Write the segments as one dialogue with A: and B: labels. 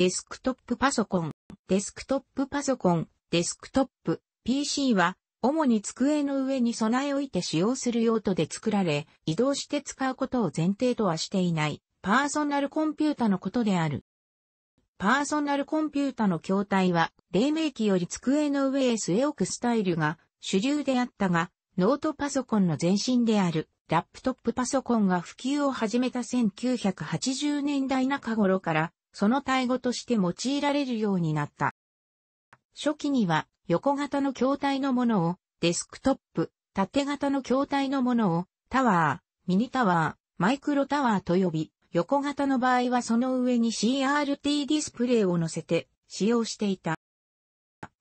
A: デスクトップパソコン、デスクトップパソコン、デスクトップ、PC は、主に机の上に備え置いて使用する用途で作られ、移動して使うことを前提とはしていない、パーソナルコンピュータのことである。パーソナルコンピュータの筐体は、黎明期より机の上へ据え置くスタイルが主流であったが、ノートパソコンの前身である。ラップトップパソコンが普及を始めた1980年代中頃から、その対語として用いられるようになった。初期には横型の筐体のものをデスクトップ、縦型の筐体のものをタワー、ミニタワー、マイクロタワーと呼び、横型の場合はその上に CRT ディスプレイを載せて使用していた。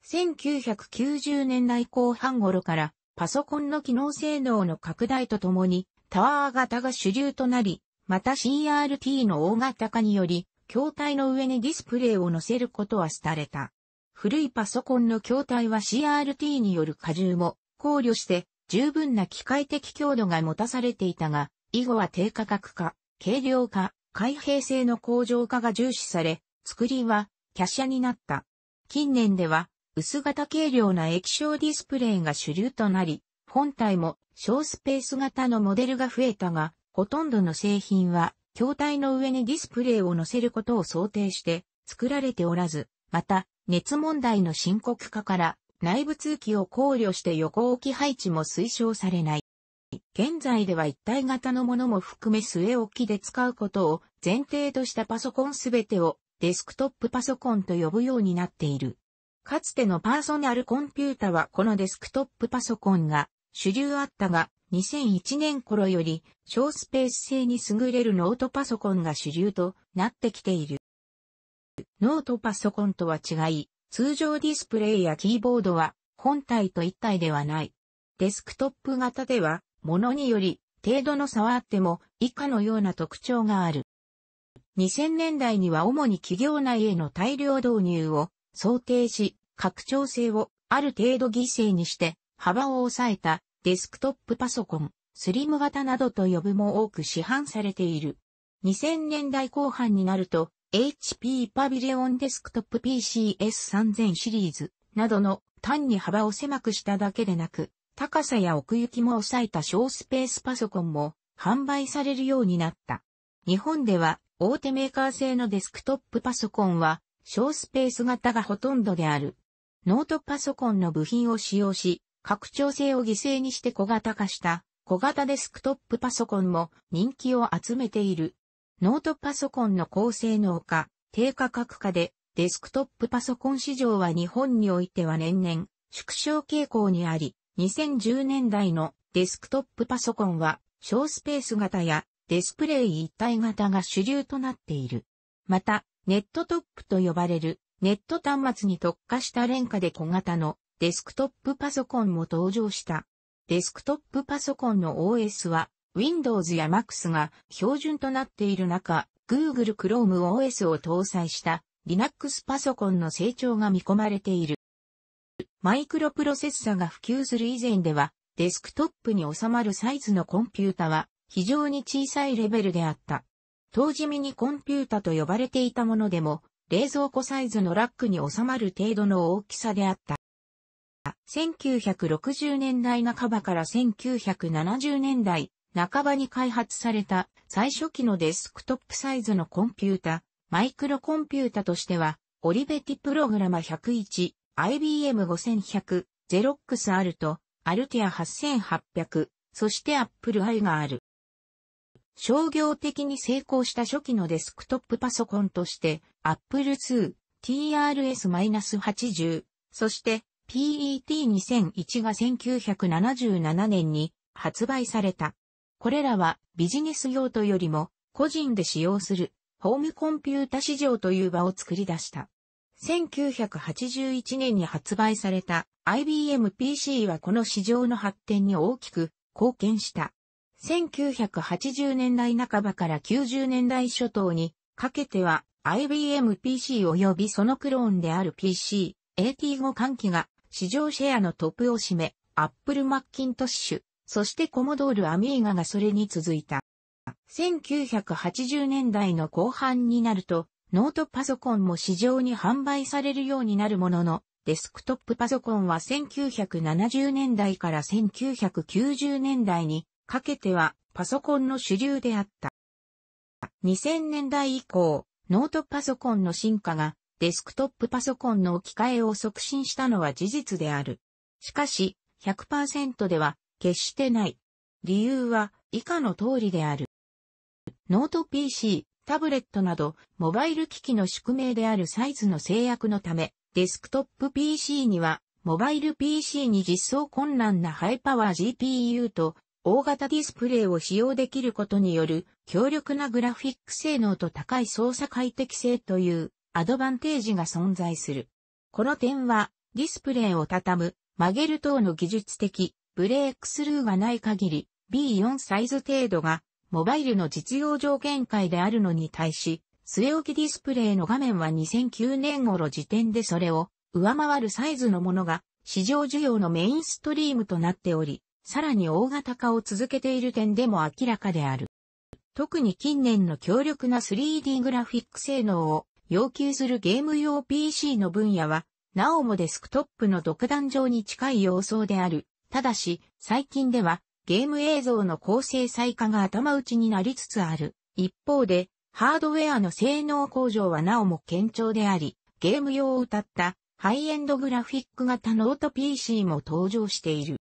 A: 1990年代後半頃からパソコンの機能性能の拡大とともにタワー型が主流となり、また CRT の大型化により、筐体の上にディスプレイを載せることは廃れた。古いパソコンの筐体は CRT による荷重も考慮して十分な機械的強度が持たされていたが、以後は低価格化、軽量化、開閉性の向上化が重視され、作りは華奢になった。近年では薄型軽量な液晶ディスプレイが主流となり、本体も小スペース型のモデルが増えたが、ほとんどの製品は筐体の上にディスプレイを載せることを想定して作られておらず、また熱問題の深刻化から内部通気を考慮して横置き配置も推奨されない。現在では一体型のものも含め据え置きで使うことを前提としたパソコンすべてをデスクトップパソコンと呼ぶようになっている。かつてのパーソナルコンピュータはこのデスクトップパソコンが主流あったが、2001年頃より小スペース性に優れるノートパソコンが主流となってきている。ノートパソコンとは違い、通常ディスプレイやキーボードは本体と一体ではない。デスクトップ型ではものにより程度の差はあっても以下のような特徴がある。2000年代には主に企業内への大量導入を想定し、拡張性をある程度犠牲にして幅を抑えたデスクトップパソコン、スリム型などと呼ぶも多く市販されている。2000年代後半になると HP パビリオンデスクトップ PCS3000 シリーズなどの単に幅を狭くしただけでなく高さや奥行きも抑えた小スペースパソコンも販売されるようになった。日本では大手メーカー製のデスクトップパソコンは小スペース型がほとんどである。ノートパソコンの部品を使用し、拡張性を犠牲にして小型化した小型デスクトップパソコンも人気を集めている。ノートパソコンの高性能化、低価格化でデスクトップパソコン市場は日本においては年々縮小傾向にあり、2010年代のデスクトップパソコンは小スペース型やデスプレイ一体型が主流となっている。また、ネットトップと呼ばれるネット端末に特化した廉価で小型のデスクトップパソコンも登場した。デスクトップパソコンの OS は Windows や Max が標準となっている中、Google Chrome OS を搭載した Linux パソコンの成長が見込まれている。マイクロプロセッサが普及する以前では、デスクトップに収まるサイズのコンピュータは非常に小さいレベルであった。当時ミニコンピュータと呼ばれていたものでも、冷蔵庫サイズのラックに収まる程度の大きさであった。1960年代半ばから1970年代半ばに開発された最初期のデスクトップサイズのコンピュータ、マイクロコンピュータとしては、オリベッティプログラマ101、IBM 5100、ゼロックスアルト、アルテア8800、そしてアップル i がある。商業的に成功した初期のデスクトップパソコンとして、Apple II、TRS-80、そして PET2001 が1977年に発売された。これらはビジネス用途よりも個人で使用するホームコンピュータ市場という場を作り出した。1981年に発売された IBM PC はこの市場の発展に大きく貢献した。1980年代半ばから90年代初頭にかけては IBM PC 及びそのクローンである PC、AT5 換機が市場シェアのトップを占め、Apple Macintosh、そしてコモドールアミーガがそれに続いた。1980年代の後半になると、ノートパソコンも市場に販売されるようになるものの、デスクトップパソコンは1970年代から1990年代にかけてはパソコンの主流であった。2000年代以降、ノートパソコンの進化がデスクトップパソコンの置き換えを促進したのは事実である。しかし、100%では決してない。理由は以下の通りである。ノート PC、タブレットなど、モバイル機器の宿命であるサイズの制約のため、デスクトップ PC には、モバイル PC に実装困難なハイパワー GPU と大型ディスプレイを使用できることによる強力なグラフィック性能と高い操作快適性というアドバンテージが存在する。この点はディスプレイを畳む曲げる等の技術的ブレークスルーがない限り B4 サイズ程度がモバイルの実用条件下であるのに対し据え置きディスプレイの画面は2009年頃時点でそれを上回るサイズのものが市場需要のメインストリームとなっており、さらに大型化を続けている点でも明らかである。特に近年の強力な 3D グラフィック性能を要求するゲーム用 PC の分野は、なおもデスクトップの独壇場に近い様相である。ただし、最近ではゲーム映像の高精細化が頭打ちになりつつある。一方で、ハードウェアの性能向上はなおも堅調であり、ゲーム用を謳ったハイエンドグラフィック型ノート PC も登場している。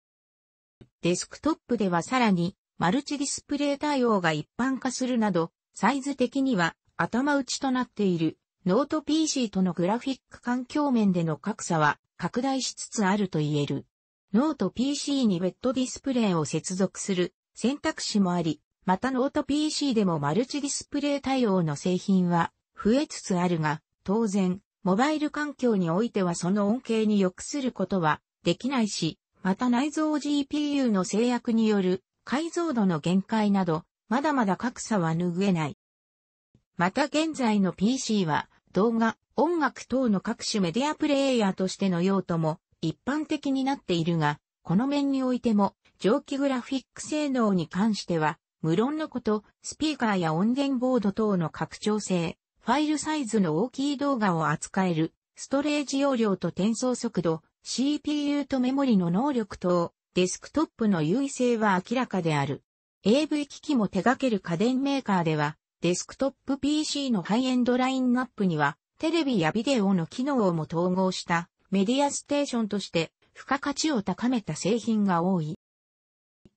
A: デスクトップではさらに、マルチディスプレイ対応が一般化するなど、サイズ的には頭打ちとなっているノート PC とのグラフィック環境面での格差は拡大しつつあると言える。ノート PC にウェットディスプレイを接続する選択肢もあり、またノート PC でもマルチディスプレイ対応の製品は増えつつあるが、当然、モバイル環境においてはその恩恵に浴することはできないし、また内蔵 GPU の制約による解像度の限界など、まだまだ格差は拭えない。また現在の PC は動画、音楽等の各種メディアプレイヤーとしての用途も一般的になっているが、この面においても蒸気グラフィック性能に関しては、無論のこと、スピーカーや音源ボード等の拡張性、ファイルサイズの大きい動画を扱える、ストレージ容量と転送速度、CPU とメモリの能力等、デスクトップの優位性は明らかである。AV 機器も手掛ける家電メーカーでは、デスクトップ PC のハイエンドラインナップには、テレビやビデオの機能をも統合したメディアステーションとして付加価値を高めた製品が多い。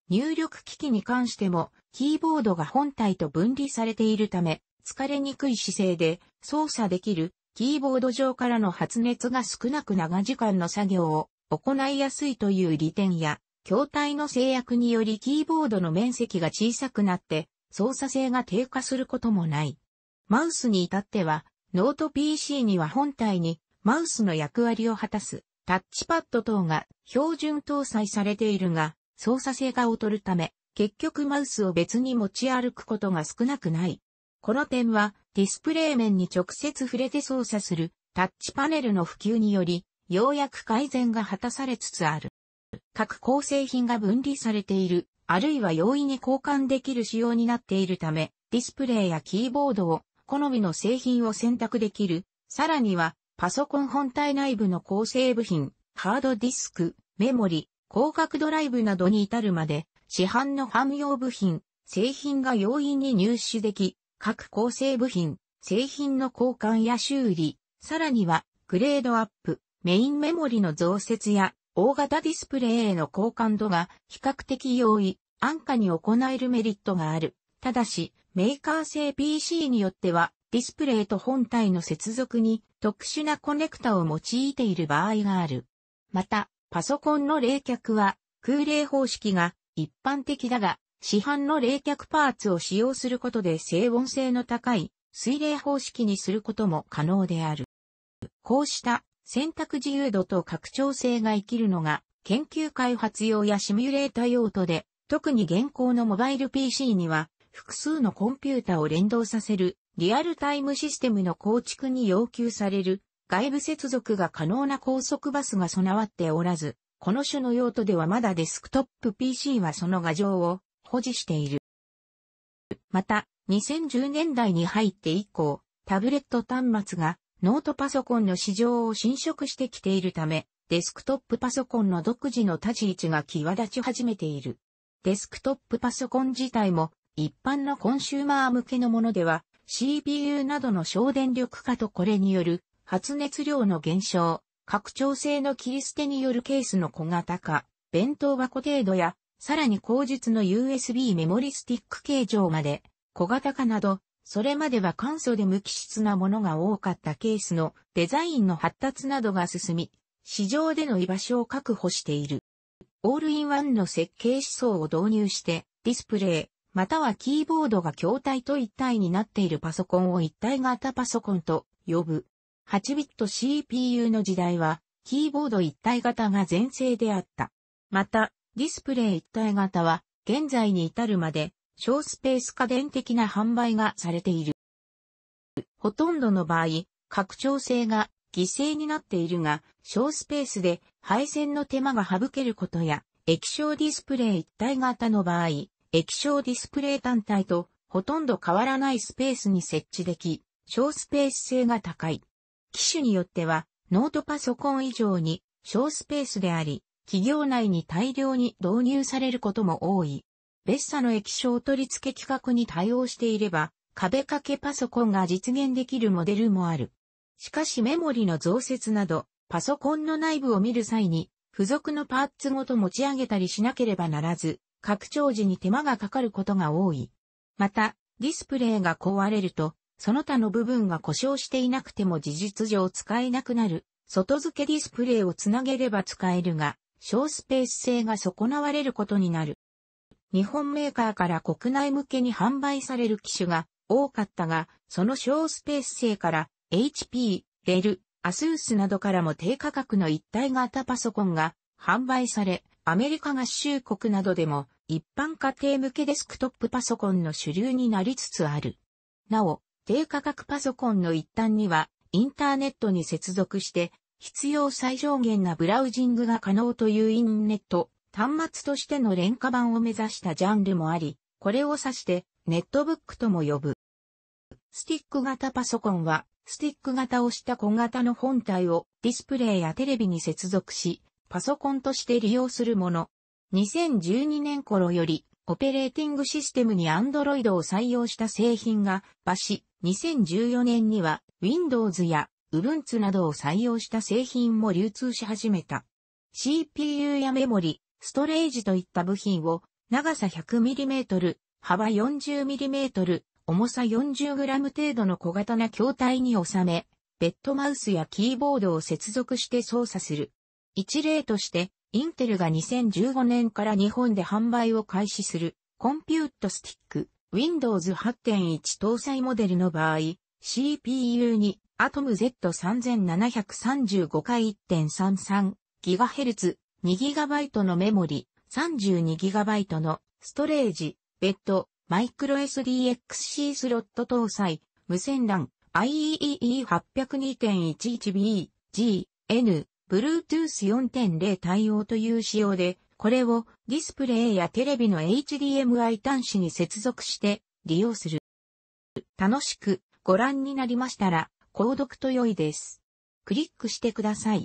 A: 入力機器に関しても、キーボードが本体と分離されているため、疲れにくい姿勢で操作できるキーボード上からの発熱が少なく長時間の作業を行いやすいという利点や、筐体の制約によりキーボードの面積が小さくなって操作性が低下することもない。マウスに至っては、ノート PC には本体にマウスの役割を果たすタッチパッド等が標準搭載されているが、操作性が劣るため、結局マウスを別に持ち歩くことが少なくない。この点はディスプレイ面に直接触れて操作するタッチパネルの普及により、ようやく改善が果たされつつある。各構成品が分離されている、あるいは容易に交換できる仕様になっているため、ディスプレイやキーボードを好みの製品を選択できる。さらには、パソコン本体内部の構成部品、ハードディスク、メモリ、広角ドライブなどに至るまで、市販の汎用部品、製品が容易に入手でき、各構成部品、製品の交換や修理、さらにはグレードアップ、メインメモリの増設や大型ディスプレイへの交換度が比較的容易、安価に行えるメリットがある。ただし、メーカー製 PC によっては、ディスプレイと本体の接続に特殊なコネクタを用いている場合がある。また、パソコンの冷却は空冷方式が一般的だが、市販の冷却パーツを使用することで静音性の高い水冷方式にすることも可能である。こうした選択自由度と拡張性が生きるのが研究開発用やシミュレータ用途で、特に現行のモバイル PC には複数のコンピュータを連動させるリアルタイムシステムの構築に要求される外部接続が可能な高速バスが備わっておらず、この種の用途ではまだデスクトップ PC はその画像を保持している。また、2010年代に入って以降、タブレット端末がノートパソコンの市場を侵食してきているため、デスクトップパソコンの独自の立ち位置が際立ち始めている。デスクトップパソコン自体も一般のコンシューマー向けのものでは CPU などの省電力化とこれによる発熱量の減少、拡張性の切り捨てによるケースの小型化、弁当箱程度や、さらに後述の USB メモリスティック形状まで、小型化など、それまでは簡素で無機質なものが多かったケースのデザインの発達などが進み、市場での居場所を確保している。オールインワンの設計思想を導入して、ディスプレイ、またはキーボードが筐体と一体になっているパソコンを一体型パソコンと呼ぶ。8ビット CPU の時代は、キーボード一体型が全盛であった。また、ディスプレイ一体型は、現在に至るまで、小スペース家電的な販売がされている。ほとんどの場合、拡張性が犠牲になっているが、小スペースで配線の手間が省けることや、液晶ディスプレイ一体型の場合、液晶ディスプレイ単体とほとんど変わらないスペースに設置でき、小スペース性が高い。機種によっては、ノートパソコン以上に小スペースであり、企業内に大量に導入されることも多い。別社の液晶取り付け規格に対応していれば、壁掛けパソコンが実現できるモデルもある。しかしメモリの増設など、パソコンの内部を見る際に、付属のパーツごと持ち上げたりしなければならず、拡張時に手間がかかることが多い。また、ディスプレイが壊れると、その他の部分が故障していなくても事実上使えなくなる。外付けディスプレイをつなげれば使えるが、小スペース性が損なわれることになる。日本メーカーから国内向けに販売される機種が多かったが、その省スペース性から HP、デル、 ASUS などからも低価格の一体型パソコンが販売され、アメリカ合衆国などでも一般家庭向けデスクトップパソコンの主流になりつつある。なお、低価格パソコンの一端にはインターネットに接続して必要最小限なブラウジングが可能というインネット端末としての廉価版を目指したジャンルもあり、これを指してネットブックとも呼ぶ。スティック型パソコンはスティック型をした小型の本体をディスプレイやテレビに接続し、パソコンとして利用するもの。2012年頃より、オペレーティングシステムに Android を採用した製品が、バシ、2014年には Windows や Ubuntu などを採用した製品も流通し始めた。CPU やメモリ、ストレージといった部品を長さ 100mm、幅 40mm、重さ 40g 程度の小型な筐体に収め、ベッドマウスやキーボードを接続して操作する。一例として、インテルが2015年から日本で販売を開始するコンピュートスティック Windows 8.1搭載モデルの場合、CPU に Atom Z3735 回 1.33GHz、2GB のメモリ、32GB のストレージ、ベッド、マイクロ SDXC スロット搭載、無線 LAN、IEEE802.11b、G、N、Bluetooth 4.0対応という仕様で、これをディスプレイやテレビの HDMI 端子に接続して利用する。楽しくご覧になりましたら、購読と良いです。クリックしてください。